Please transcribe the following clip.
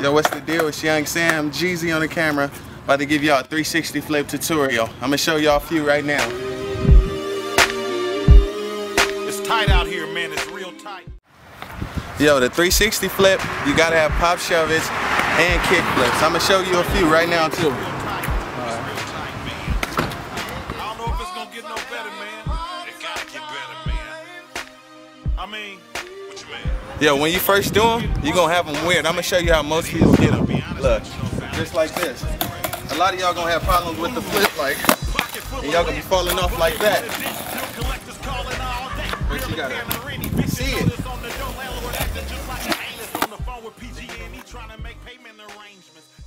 Yo, what's the deal? It's Young Sam, Jeezy on the camera. About to give y'all a 360 flip tutorial. I'm gonna show y'all a few right now. It's tight out here, man. It's real tight. Yo, the 360 flip, you gotta have pop shove it and kick flips. I'm gonna show you a few right now too. Real tight, man. It's real tight, man. I don't know if it's gonna get no better, man. It gotta get better, man. I mean, yeah, when you first do them, you're gonna have them weird. I'm gonna show you how most people get them. Look, just like this. A lot of y'all gonna have problems with the flip, like, and y'all gonna be falling off like that. But you gotta see it. trying to make payment arrangements.